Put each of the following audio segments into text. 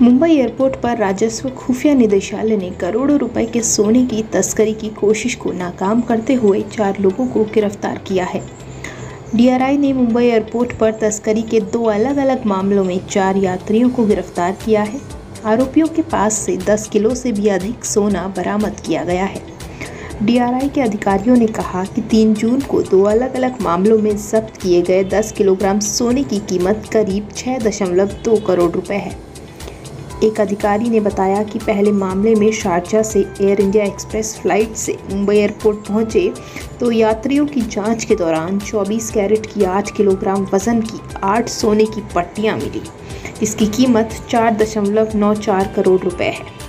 Mumbai airport पर राजस्व खुफिया निदेशालय ने करोड़ों रुपए के सोने की तस्करी की कोशिश को नाकाम करते हुए चार लोगों को गिरफ़्तार किया है। डीआरआई ने मुंबई एयरपोर्ट पर तस्करी के दो अलग अलग मामलों में चार यात्रियों को गिरफ़्तार किया है। आरोपियों के पास से 10 किलो से भी अधिक सोना बरामद किया गया है। डीआरआई के अधिकारियों ने कहा कि 3 जून को दो अलग अलग मामलों में जब्त किए गए 10 किलोग्राम सोने की कीमत करीब 6.2 करोड़ रुपए है। एक अधिकारी ने बताया कि पहले मामले में शारजा से एयर इंडिया एक्सप्रेस फ़्लाइट से मुंबई एयरपोर्ट पहुँचे तो यात्रियों की जाँच के दौरान 24 कैरेट की 8 किलोग्राम वज़न की 8 सोने की पट्टियाँ मिली। इसकी कीमत चार दशमलव नौ चार करोड़ रुपए है।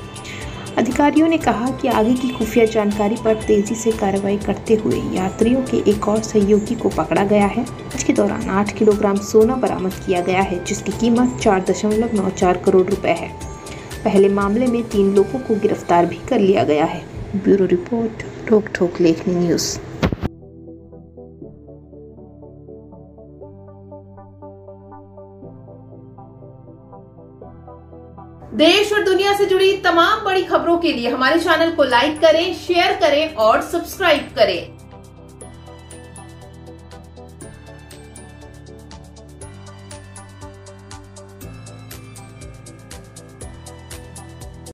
अधिकारियों ने कहा कि आगे की खुफिया जानकारी पर तेज़ी से कार्रवाई करते हुए यात्रियों के एक और सहयोगी को पकड़ा गया है इसके दौरान आठ किलोग्राम सोना बरामद किया गया है, जिसकी कीमत चार दशमलव नौ चार करोड़ रुपए है। पहले मामले में तीन लोगों को गिरफ़्तार भी कर लिया गया है। ब्यूरो रिपोर्ट ठोक ठोक लेखनी न्यूज़। देश और दुनिया से जुड़ी तमाम बड़ी खबरों के लिए हमारे चैनल को लाइक करें, शेयर करें और सब्सक्राइब करें।